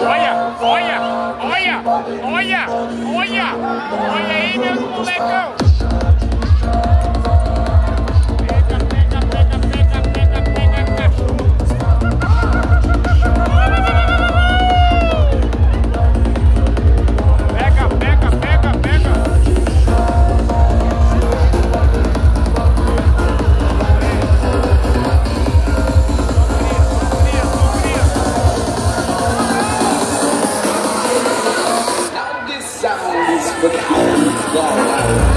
Olha, olha, olha, olha, olha aí, meu molecão. It's become the